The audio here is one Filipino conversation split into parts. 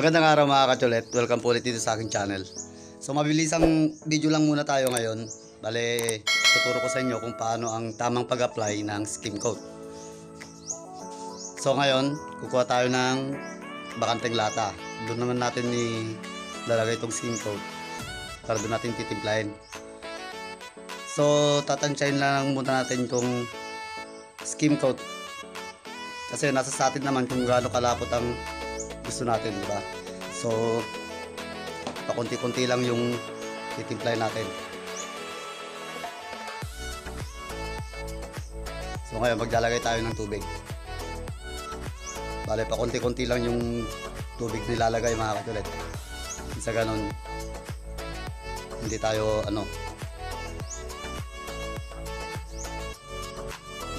Magandang araw mga kachulet. Welcome po ulit dito sa aking channel. So mabilisang video lang muna tayo ngayon. Bale, tuturo ko sa inyo kung paano ang tamang pag-apply ng skim coat. So ngayon, kukuha tayo ng bakanteng lata. Doon naman natin ni lalagay itong skim coat para doon natin titimplahin. So tatansyahin lang muna natin kung skim coat kasi nasa sa atin naman kung gaano kalapot ang gusto natin, di ba? So, pakunti-kunti lang yung titimplay natin. So, ngayon maglalagay tayo ng tubig. Bale, pakunti-kunti lang yung tubig nilalagay mga katulit. Sa ganun, hindi tayo, ano,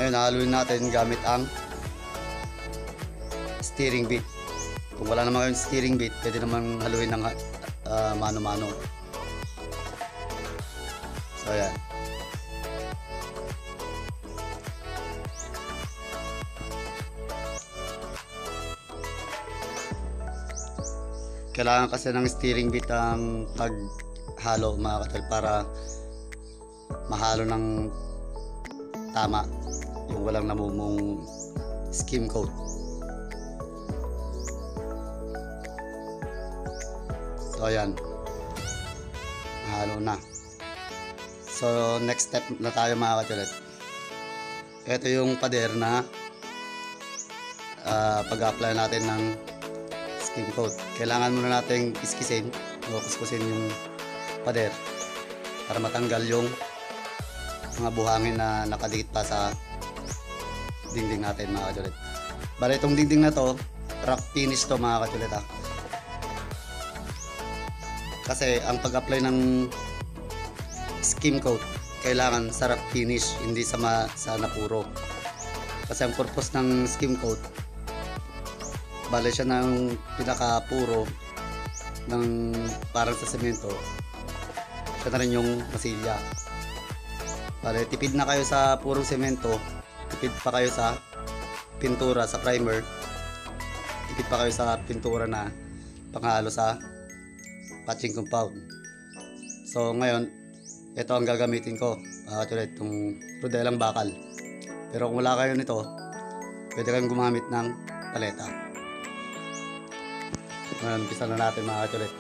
ngayon, haluin natin gamit ang steering bit. Kung wala naman kayong steering bit, pwede naman haluin ng ah, mano-mano. So, ayan. Kailangan kasi ng steering bit ang paghalo mga katal para mahalo ng tama yung walang namumong skim coat. So ayan. Halo na. So next step na tayo mga kachulet. Ito yung pader na ah, pag-apply natin ng skim coat. Kailangan muna natin iskisin o kuskusin yung pader para matanggal yung mga buhangin na nakadikit pa sa dingding natin mga kachulet. Bale itong dingding na to, rock finish to mga kachulet ha. Kasi ang pag-apply ng skim coat, kailangan sa rough finish, hindi sa, ma, sa napuro. Kasi ang purpose ng skim coat, bale siya ng pinaka-puro ng parang sa semento. Siya na rin yung masilya. Bale, tipid na kayo sa purong semento, tipid pa kayo sa pintura, sa primer, tipid pa kayo sa pintura na panghalo sa patching compound. So ngayon, ito ang gagamitin ko. Uh, tulad itong rodelang bakal. Pero kung wala kayo nito, pwede kayong gumamit ng paleta. Ngayon, umpisa na natin mga katulit.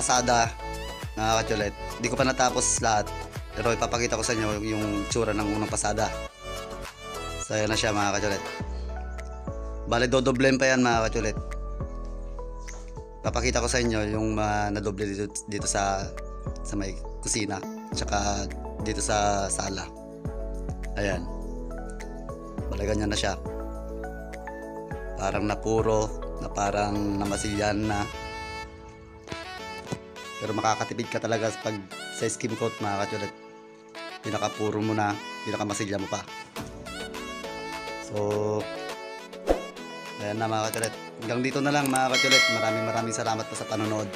Pasada na kachulet. Hindi ko pa natapos lahat. Pero ipapakita ko sa inyo yung tsura ng unang pasada. So, ayan na siya mga kachulet. Bale, dodoblen pa yan mga kachulet. Papakita ko sa inyo yung uh, nadoble dito, dito sa sa may kusina. Tsaka dito sa sala. Ayan. Balagan niya na siya. Parang napuro, na parang namasilyan na. Pero makakatipid ka talaga pag sa skim coat mga katulad. Pinakapuro mo na, pinakamasilya mo pa. So, ayan na mga katulad. Hanggang dito na lang mga katulad. Maraming maraming salamat po sa panonood.